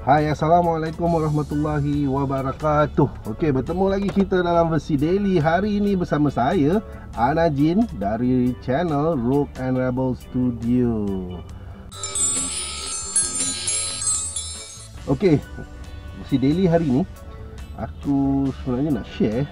Hai Assalamualaikum Warahmatullahi Wabarakatuh. Okey bertemu lagi kita dalam versi daily Hari ini bersama saya Ana Jin dari channel Rogue and Rebel Studio. Okey versi daily hari ini Aku sebenarnya nak share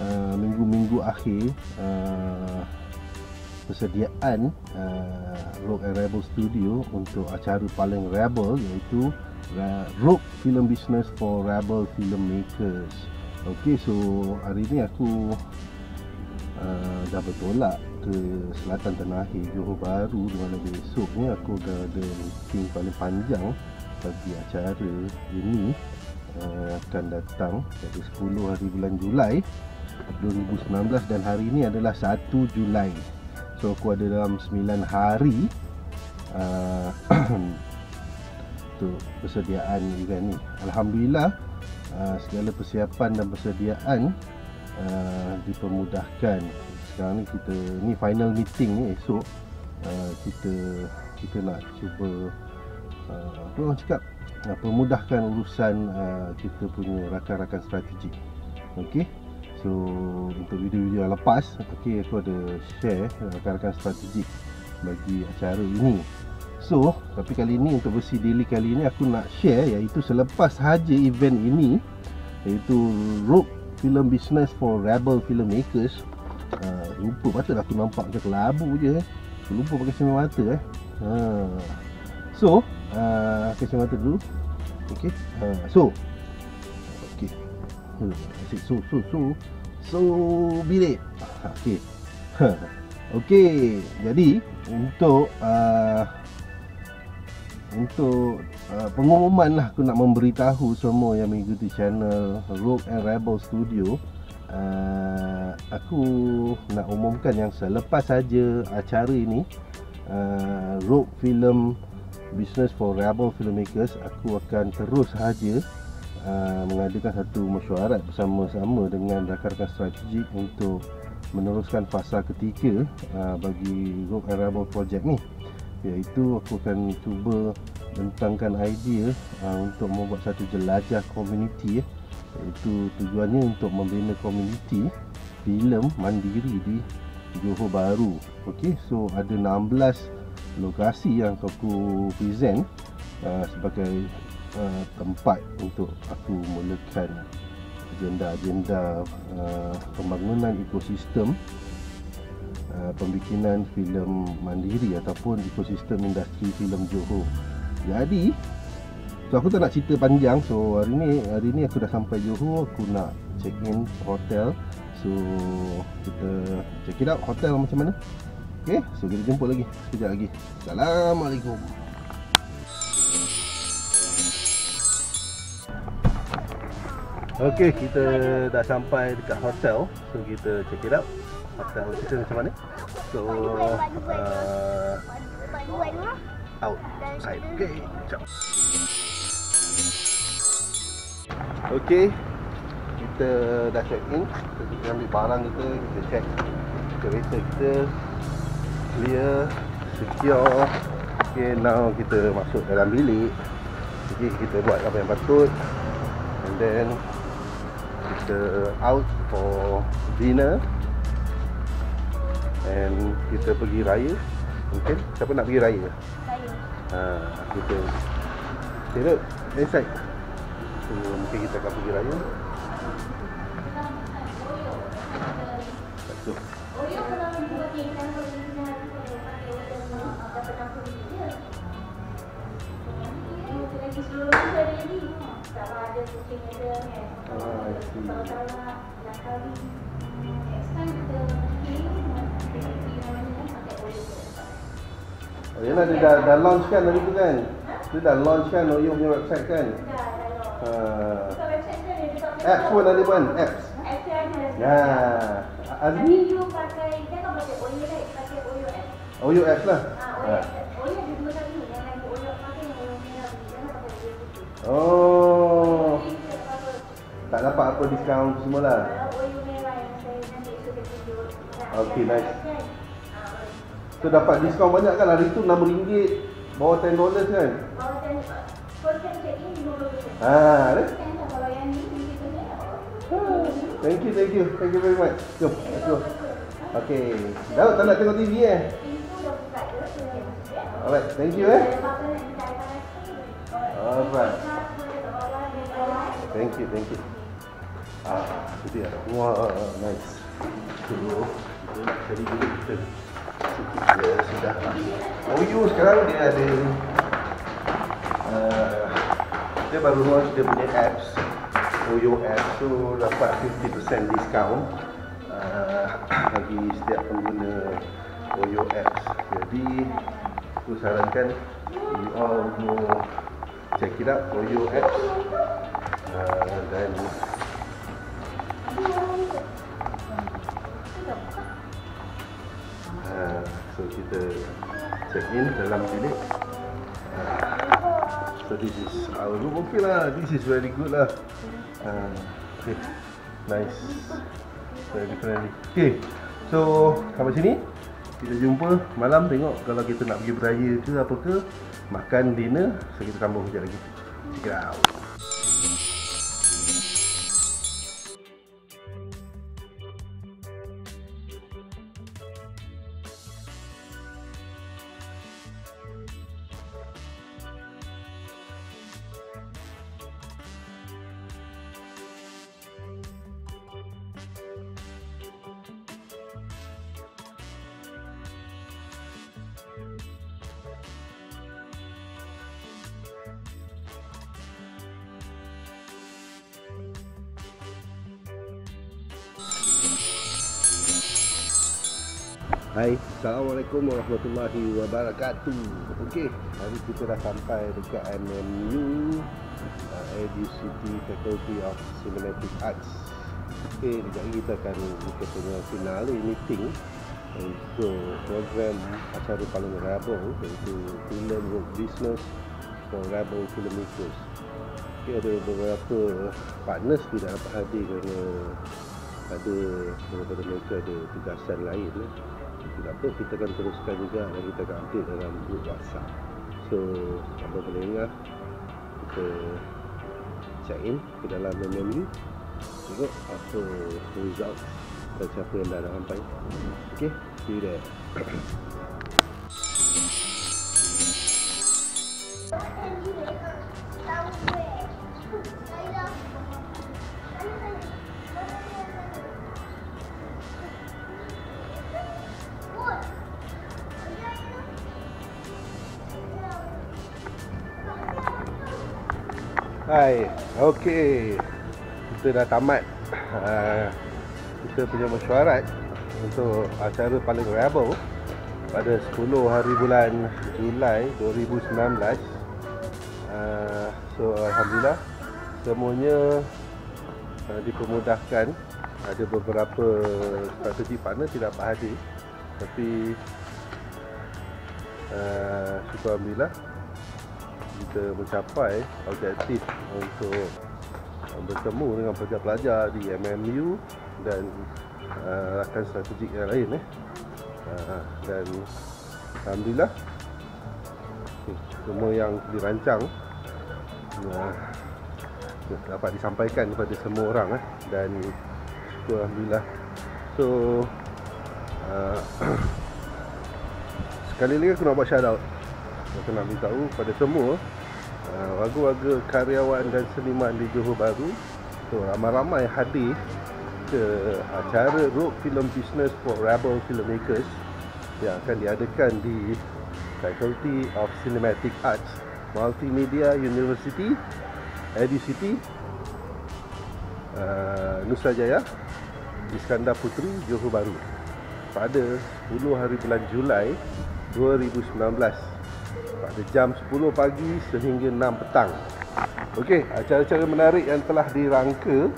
uh, Minggu-minggu akhir uh, Persediaan uh, Rogue and Rebel Studio Untuk acara paling rebel iaitu Rogue Film Business for Rebel Filmmakers Okay, so hari ni aku uh, dah bertolak ke Selatan Ternahir, Johor Bahru di mana besok ni aku dah ada meeting paling panjang bagi acara ini uh, akan datang pada 10 hari bulan Julai 2019 dan hari ini adalah 1 Julai. So aku ada dalam 9 hari uh, untuk persediaan event ni. Alhamdulillah uh, segala persiapan dan persediaan uh, dipermudahkan. Sekarang ni kita ni final meeting ni esok. Uh, kita kita nak cuba apa orang cakap? Permudahkan urusan kita punya rakan-rakan strategik. Ok so untuk video-video yang lepas ok aku ada share rakan-rakan strategik bagi acara ini So, tapi kali ini untuk versi daily kali ini aku nak share iaitu selepas sahaja event ini iaitu Rogue Film Business for Rebel Filmmakers uh, lupa patut aku nampak macam kelabu je eh. Aku lupa pakai cermin mata eh. Uh. So, uh, pakai cermin mata dulu. Okay. Uh, so, okay. Hmm, so, so, so, so, bilik. Okay. okay. Jadi, untuk uh, untuk uh, pengumuman lah aku nak memberitahu semua yang mengikuti channel Rogue and Rebel Studio. Uh, aku nak umumkan yang selepas saja acara ini uh, Rogue Film Business for Rebel Filmmakers aku akan terus saja uh, mengadakan satu mesyuarat bersama-sama dengan rakan-rakan strategik untuk meneruskan fasa ketiga uh, bagi Rogue and Rebel project ni iaitu aku akan cuba bentangkan idea uh, untuk membuat satu jelajah komuniti iaitu tujuannya untuk membina komuniti filem mandiri di Johor Bahru. Ok so ada 16 lokasi yang aku present uh, sebagai uh, tempat untuk aku mulakan agenda-agenda uh, pembangunan ekosistem Uh, pembikinan filem mandiri ataupun ekosistem industri filem Johor. Jadi so aku tak nak cerita panjang. So hari ni hari ni aku dah sampai Johor, aku nak check in hotel. So kita check it out hotel macam mana. Okay, so kita jumpa lagi sekejap lagi. Assalamualaikum. Okay, kita dah sampai dekat hotel. So kita check it out hotel kita macam mana? So uh, outside okay jom okay. Kita dah check in. Kita ambil barang kita. Kita check kereta kita. Clear. Secure. Okay now kita masuk dalam bilik. Okay, kita buat apa yang patut. And then kita out for dinner And kita pergi raya Mungkin? Siapa nak pergi raya? Raya ha, Kita. Okay look Inside so, Mungkin kita akan pergi raya. Satu Ah, I see. Oh, yalah dia dah, dah launch kan hari tu kan? Dia dah launch kan Oyo punya website kan? Ha. Apps pun ada pun, apps. Ya. Azmi you pakai kan pakai Oyo lah, pakai Oyo apps. Oyo apps lah. Ha. Oyo ada dua kali yang lagi Oyo pakai yang Oyo merah jangan pakai Oyo putih. Oh. Tak dapat apa diskaun semua lah. Okay, nice. So dapat diskaun banyak kan hari tu RM6 bawah $10 kan? Bawah $10 Ah, ada? Ah, Thank you, thank you. Thank you very much. Jom, let's go. Okay. Daud tak nak tengok TV eh? Alright, thank you eh. Alright. Thank you, thank you. Ah, itu dia. Wah, nice. Oh, you sekarang dia ada uh, dia baru launch dia punya apps Oyo apps. So dapat 50% discount uh, bagi setiap pengguna Oyo apps. Jadi aku sarankan you all go check it out Oyo apps. Uh, dan kita check in dalam bilik. Uh, so this is our room okay lah this is very good lah. Uh, okay nice. Very friendly okay so sampai sini. Kita jumpa malam tengok kalau kita nak pergi beraya ke apa ke makan dinner so kita sambung sekejap lagi. Check it out Hai, Assalamualaikum warahmatullahi wabarakatuh. Okey, hari kita dah sampai dekat MMU uh, City Faculty of Cinematic Arts. Okey, sekejap lagi kita akan buka punya finale meeting Untuk program acara paling rebel Iaitu Film Work Business for Rebel Filmmakers. Okey, ada beberapa partners tidak dapat hadir kerana ada daripada mereka ada tugasan lain eh tidak apa kita akan teruskan juga dan kita akan update dalam grup WhatsApp. So apa boleh ingat kita check in ke dalam menu tengok apa result dan siapa yang dah sampai. Ok see you there Hai, okey. Kita dah tamat uh, kita punya mesyuarat untuk acara paling rebel pada 10 hari bulan Julai 2019. Uh, so alhamdulillah semuanya uh, dipermudahkan. Ada beberapa strategi partner tidak dapat hadir tapi uh, syukur alhamdulillah kita mencapai objektif untuk bertemu dengan pelajar-pelajar di MMU dan uh, rakan strategik yang lain eh. Uh, dan Alhamdulillah okay, semua yang dirancang uh, dapat disampaikan kepada semua orang eh. dan syukur Alhamdulillah so uh, sekali lagi aku nak buat shout out aku nak beritahu pada semua uh, warga-warga karyawan dan seniman di Johor Bahru so ramai-ramai hadir ke acara Road Film Business for Rebel Filmmakers yang akan diadakan di Faculty of Cinematic Arts Multimedia University Edu City uh, Nusajaya Iskandar Putri Johor Bahru. Pada 10 hari bulan Julai 2019 pada jam 10 pagi sehingga 6 petang. Okey, acara-acara menarik yang telah dirangka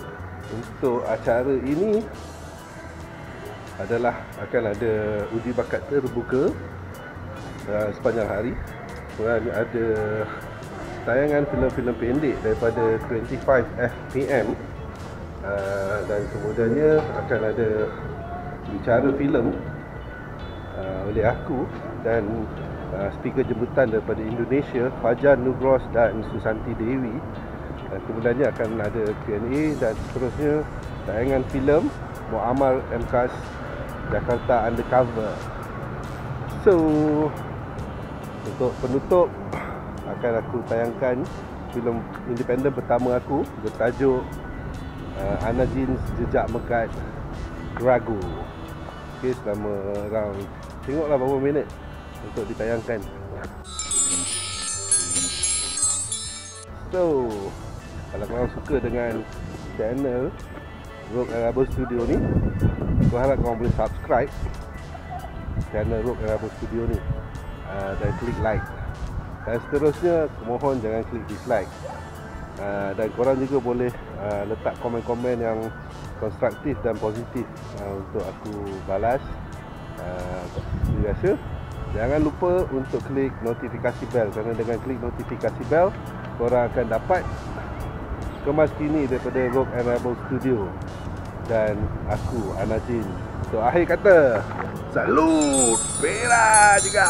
untuk acara ini adalah akan ada uji bakat terbuka uh, sepanjang hari. Kemudian ada tayangan filem-filem pendek daripada 25 fpm uh, dan kemudiannya akan ada bicara filem uh, oleh aku dan uh, speaker jemputan daripada Indonesia Fajar Nugros dan Susanti Dewi. Uh, kemudiannya akan ada Q&A dan seterusnya tayangan filem Muammar MKAS Jakarta Undercover. So untuk penutup akan aku tayangkan filem independen pertama aku bertajuk uh, Anajin Jejak Mekat Ragu. Okay, selama around Tengoklah berapa minit Untuk ditayangkan. So Kalau korang suka dengan Channel Rogue Rubber Studio ni Aku harap korang boleh subscribe Channel Rogue Rubber Studio ni. Uh, Dan klik like. Dan seterusnya Mohon jangan klik dislike. Uh, Dan korang juga boleh uh, Letak komen-komen yang konstruktif dan positif uh, untuk aku balas. Uh, biasa jangan lupa untuk klik notifikasi bell. Kerana dengan klik notifikasi bell korang akan dapat kemas kini daripada Rock and Rebel Studio dan aku Anajin. So akhir kata salut! Bella juga